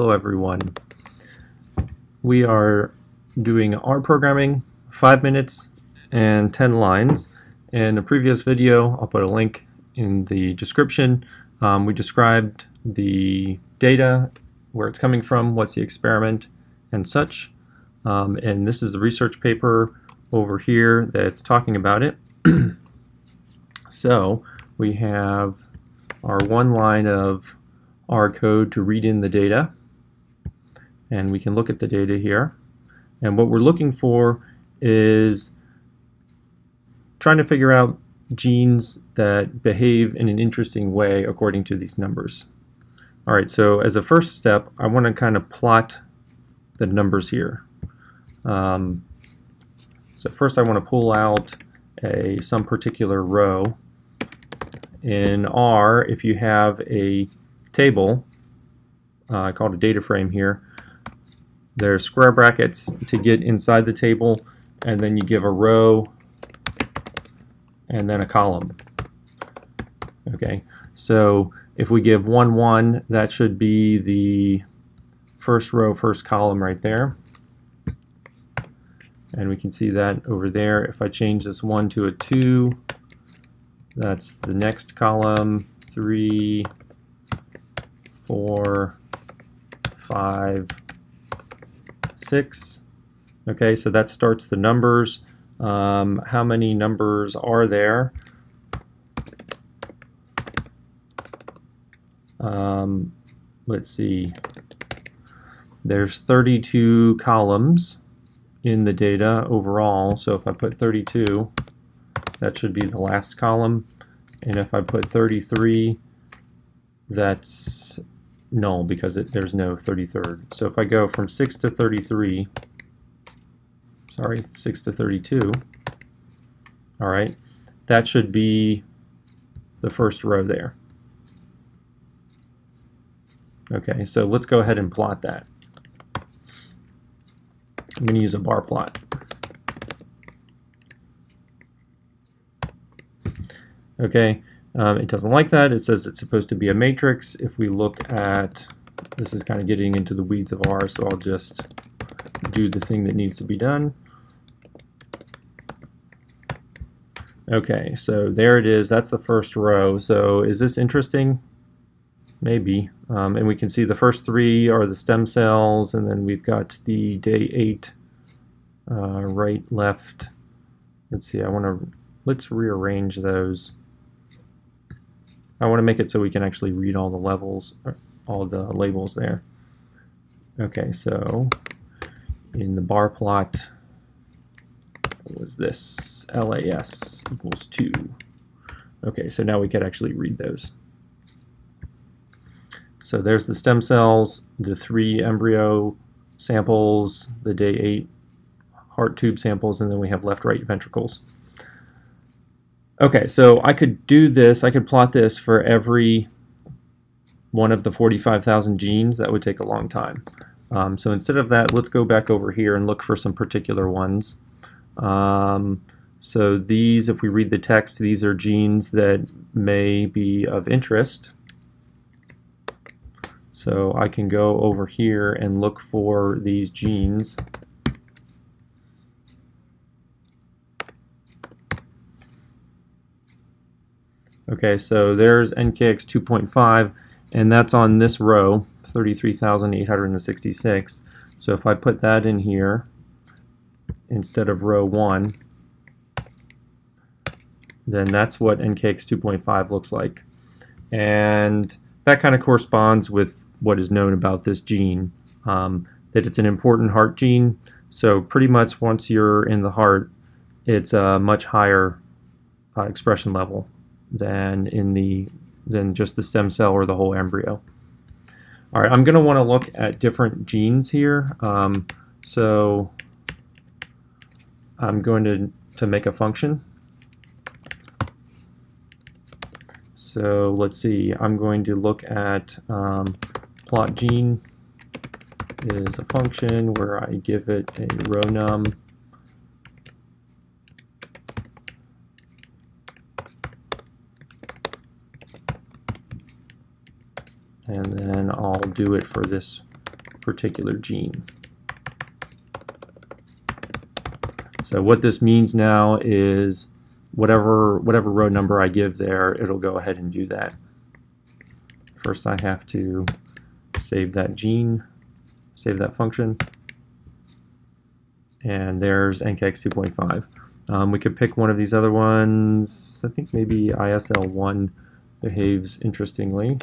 Hello everyone. We are doing R programming, 5 minutes and 10 lines. In a previous video, I'll put a link in the description, um, we described the data, where it's coming from, what's the experiment, and such. Um, and this is the research paper over here that's talking about it. so we have our one line of R code to read in the data. And we can look at the data here. And what we're looking for is trying to figure out genes that behave in an interesting way according to these numbers. All right, so as a first step, I want to kind of plot the numbers here. Um, so first I want to pull out a some particular row. In R, if you have a table uh, called a data frame here, there's square brackets to get inside the table, and then you give a row and then a column. Okay, so if we give 1, 1, that should be the first row, first column right there. And we can see that over there. If I change this 1 to a 2, that's the next column, 3, 4, 5, 6. Okay, so that starts the numbers. Um, how many numbers are there? Um, let's see. There's 32 columns in the data overall. So if I put 32, that should be the last column. And if I put 33, that's null because it, there's no 33rd. So if I go from 6 to 33, sorry, 6 to 32. All right, that should be the first row there. Okay, so let's go ahead and plot that. I'm going to use a bar plot. Okay, um, it doesn't like that. It says it's supposed to be a matrix. If we look at, this is kind of getting into the weeds of R, so I'll just do the thing that needs to be done. Okay, so there it is. That's the first row. So is this interesting? Maybe. Um, and we can see the first three are the stem cells, and then we've got the day eight, uh, right, left. Let's see, I want to, let's rearrange those. I want to make it so we can actually read all the levels, uh, all the labels there. Okay, so in the bar plot, was this LAS equals 2. Okay, so now we could actually read those. So there's the stem cells, the three embryo samples, the day 8 heart tube samples, and then we have left-right ventricles. Okay, so I could do this, I could plot this for every one of the 45,000 genes. That would take a long time. Um, so instead of that, let's go back over here and look for some particular ones. Um, so these, if we read the text, these are genes that may be of interest. So I can go over here and look for these genes. Okay, so there's NKX 2.5, and that's on this row, 33,866. So if I put that in here, instead of row 1, then that's what NKX 2.5 looks like. And that kind of corresponds with what is known about this gene, um, that it's an important heart gene. So pretty much once you're in the heart, it's a much higher uh, expression level than in the than just the stem cell or the whole embryo. All right, I'm going to want to look at different genes here. Um, so I'm going to, to make a function. So let's see, I'm going to look at um, plot gene is a function where I give it a row num and then I'll do it for this particular gene. So what this means now is whatever whatever row number I give there, it'll go ahead and do that. First I have to save that gene, save that function, and there's NKX 2.5. Um, we could pick one of these other ones. I think maybe ISL1 behaves interestingly.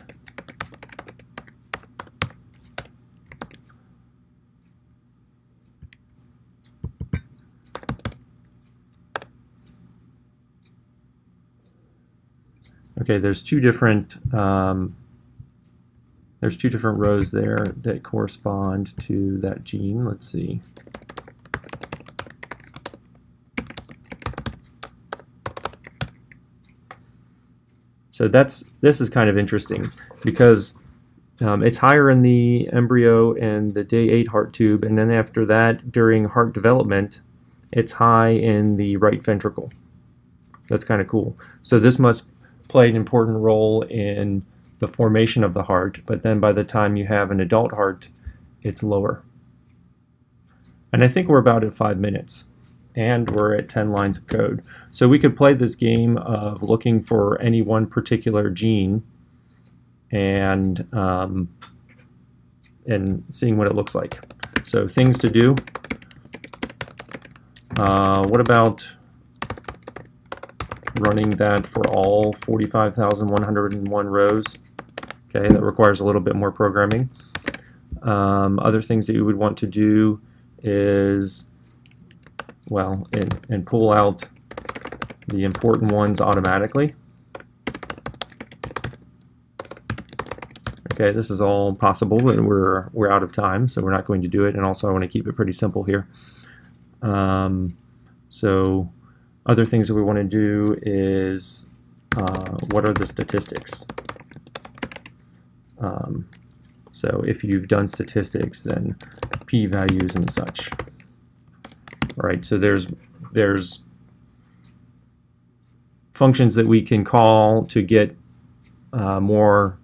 Okay, there's two different um, there's two different rows there that correspond to that gene. Let's see. So that's this is kind of interesting because um, it's higher in the embryo and the day 8 heart tube, and then after that, during heart development, it's high in the right ventricle. That's kind of cool. So this must play an important role in the formation of the heart, but then by the time you have an adult heart, it's lower. And I think we're about at five minutes and we're at 10 lines of code. So we could play this game of looking for any one particular gene and um, and seeing what it looks like. So things to do. Uh, what about running that for all 45,101 rows? Okay, that requires a little bit more programming. Um, other things that you would want to do is well, and, and pull out the important ones automatically. Okay, this is all possible, but we're, we're out of time, so we're not going to do it. And also I want to keep it pretty simple here. Um, so other things that we want to do is uh, what are the statistics? Um, so if you've done statistics, then p-values and such right? So there's there's functions that we can call to get uh, more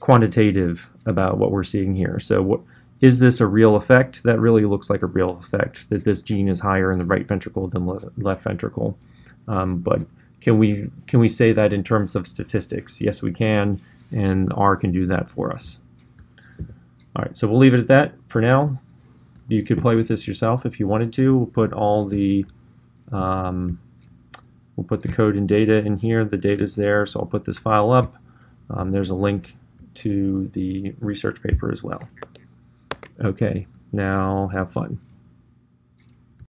quantitative about what we're seeing here. So what is this a real effect? That really looks like a real effect, that this gene is higher in the right ventricle than le left ventricle. Um, but can we, can we say that in terms of statistics? Yes, we can, and R can do that for us. All right, so we'll leave it at that for now you could play with this yourself if you wanted to. We'll put all the um, we'll put the code and data in here. The data is there, so I'll put this file up. Um, there's a link to the research paper as well. Okay, now have fun.